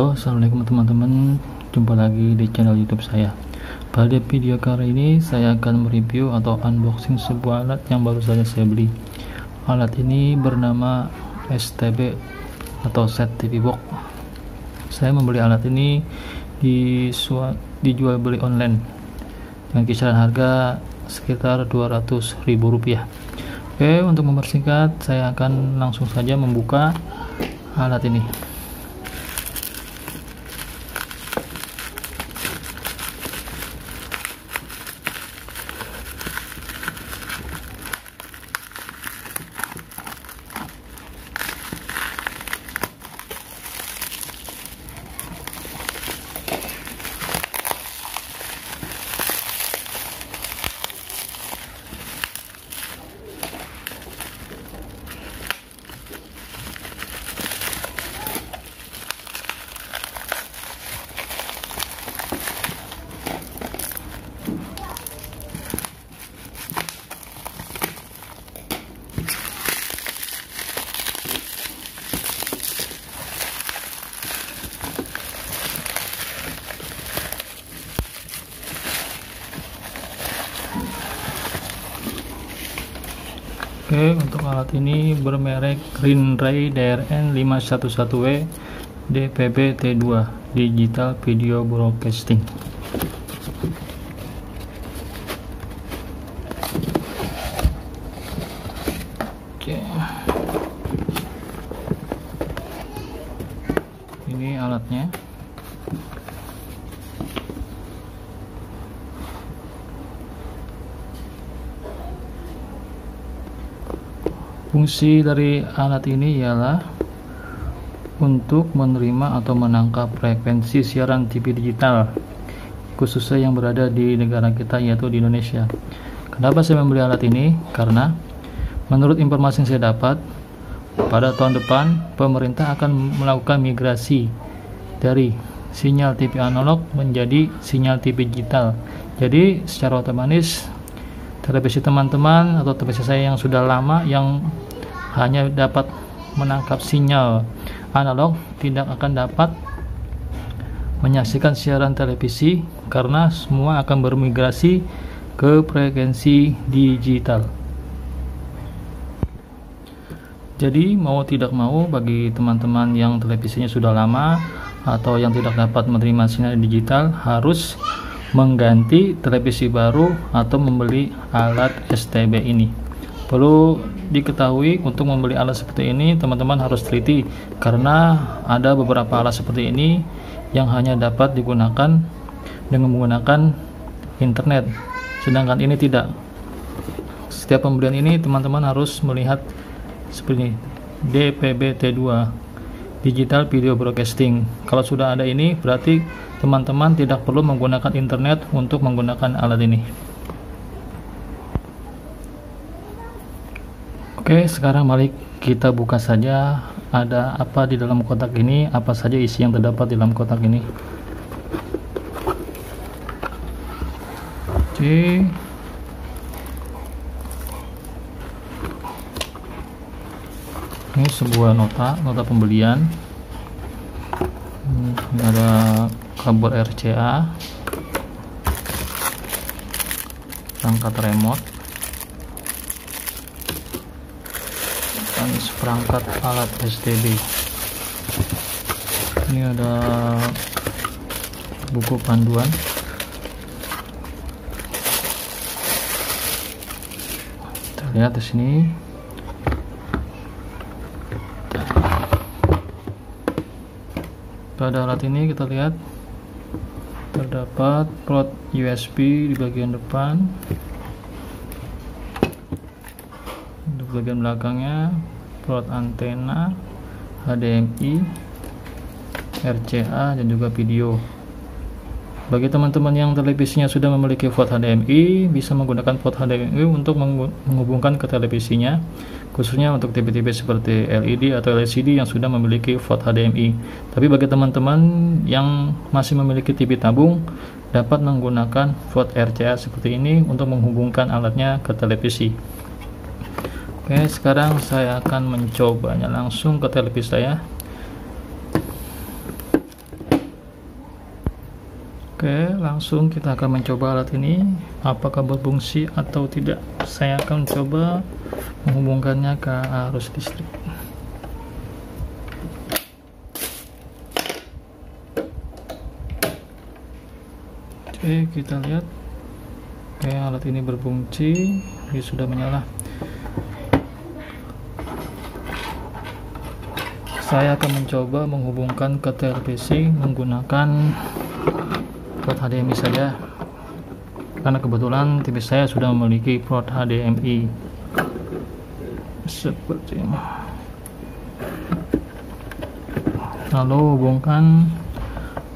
Halo assalamualaikum teman-teman. Jumpa lagi di channel youtube saya. Pada video kali ini saya akan mereview atau unboxing sebuah alat yang baru saja saya beli. Alat ini bernama STB atau set TV box. Saya membeli alat ini di dijual beli online Dengan kisaran harga sekitar 200 ribu rupiah. Oke untuk mempersingkat saya akan langsung saja membuka alat ini Oke untuk alat ini bermerek Greenray DRN 511W DPB T2 Digital Video Broadcasting. Oke. Ini alatnya Fungsi dari alat ini ialah untuk menerima atau menangkap frekuensi siaran TV digital khususnya yang berada di negara kita yaitu di Indonesia. Kenapa saya membeli alat ini? Karena menurut informasi yang saya dapat pada tahun depan pemerintah akan melakukan migrasi dari sinyal TV analog menjadi sinyal TV digital. Jadi secara otomatis televisi teman-teman atau televisi saya yang sudah lama yang hanya dapat menangkap sinyal analog tidak akan dapat menyaksikan siaran televisi karena semua akan bermigrasi ke frekuensi digital. Jadi mau tidak mau bagi teman-teman yang televisinya sudah lama atau yang tidak dapat menerima sinyal digital harus mengganti televisi baru atau membeli alat STB ini. Perlu diketahui untuk membeli alat seperti ini teman-teman harus teliti karena ada beberapa alat seperti ini yang hanya dapat digunakan dengan menggunakan internet. Sedangkan ini tidak. Setiap pembelian ini teman-teman harus melihat seperti ini. DPB-T2 Digital Video Broadcasting. Kalau sudah ada ini berarti teman-teman tidak perlu menggunakan internet untuk menggunakan alat ini. Oke sekarang mari kita buka saja. Ada apa di dalam kotak ini? Apa saja isi yang terdapat di dalam kotak ini? Oke ini sebuah nota nota pembelian. Ini ada kabel RCA perangkat remote. Dan seperangkat alat STB ini ada buku panduan. Kita lihat di sini pada alat ini kita lihat terdapat plot USB di bagian depan. Untuk bagian belakangnya plot antena HDMI RCA dan juga video bagi teman-teman yang televisinya sudah memiliki port HDMI bisa menggunakan port HDMI untuk menghubungkan ke televisinya khususnya untuk TV-TV seperti LED atau LCD yang sudah memiliki port HDMI tapi bagi teman-teman yang masih memiliki TV tabung dapat menggunakan port RCA seperti ini untuk menghubungkan alatnya ke televisi. Oke sekarang saya akan mencobanya langsung ke televisi saya Oke, langsung kita akan mencoba alat ini apakah berfungsi atau tidak. Saya akan coba menghubungkannya ke arus listrik. Oke, kita lihat. Oke, alat ini berfungsi, ini sudah menyala. Saya akan mencoba menghubungkan ke televisi menggunakan port HDMI saja. Karena kebetulan TV saya sudah memiliki port HDMI seperti ini. Lalu hubungkan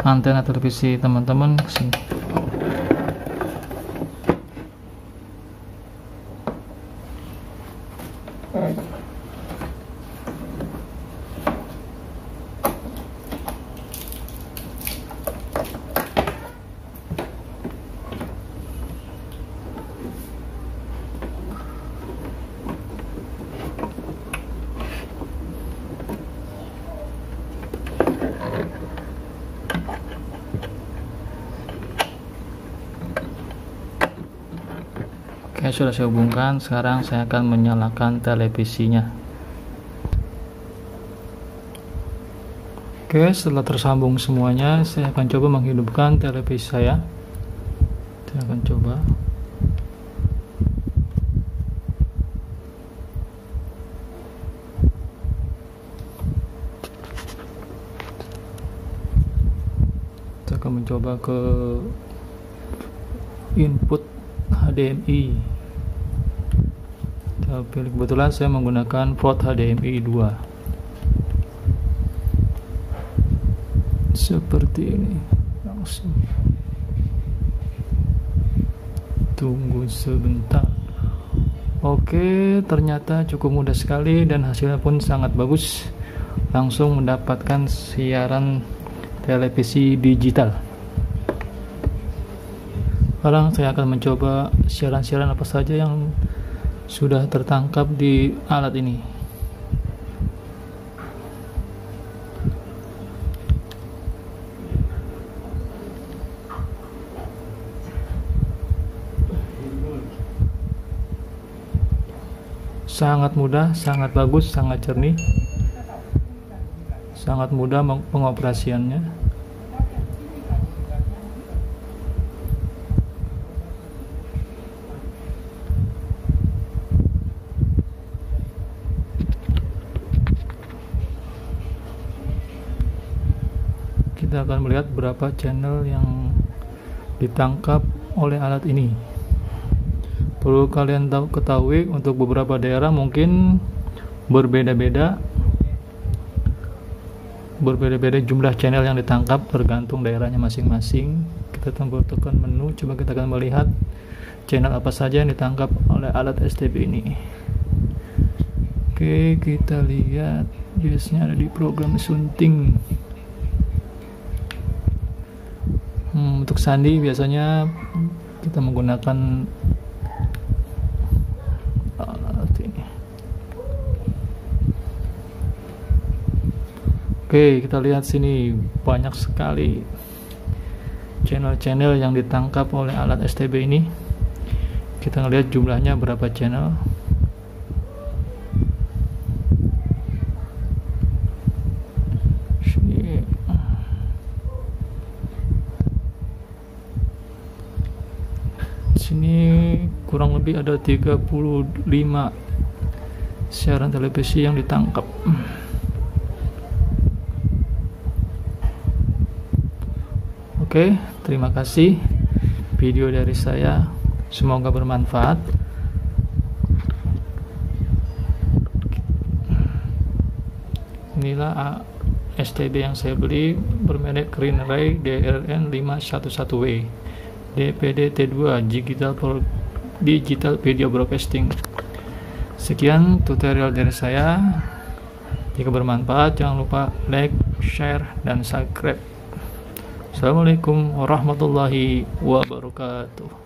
antena televisi teman-teman ke sini Oke sudah saya hubungkan. Sekarang saya akan menyalakan televisinya. Oke setelah tersambung semuanya saya akan coba menghidupkan televisi saya. Saya akan coba. Saya akan mencoba ke input HDMI pilih kebetulan saya menggunakan port HDMI 2 seperti ini langsung. Tunggu sebentar. Oke ternyata cukup mudah sekali dan hasilnya pun sangat bagus. Langsung mendapatkan siaran televisi digital. Sekarang saya akan mencoba siaran-siaran apa saja yang sudah tertangkap di alat ini. Sangat mudah, sangat bagus, sangat jernih. Sangat mudah pengoperasiannya kita akan melihat berapa channel yang ditangkap oleh alat ini. Perlu kalian tahu ketahui untuk beberapa daerah mungkin berbeda-beda. Berbeda-beda jumlah channel yang ditangkap tergantung daerahnya masing-masing. Kita tambah tekan menu coba kita akan melihat channel apa saja yang ditangkap oleh alat STB ini. Oke kita lihat biasanya ada di program sunting hmm, untuk sandi biasanya kita menggunakan ini. Oke, kita lihat sini banyak sekali channel-channel yang ditangkap oleh alat STB ini. Kita lihat jumlahnya berapa channel. sini kurang lebih ada 35 siaran televisi yang ditangkap Oke, terima kasih video dari saya. Semoga bermanfaat. Inilah STB yang saya beli bermerek Green Ray DRN 511W. DPD T2 Digital Digital Video Broadcasting. Sekian tutorial dari saya. Jika bermanfaat, jangan lupa like, share, dan subscribe. Assalamualaikum warahmatullahi wabarakatuh.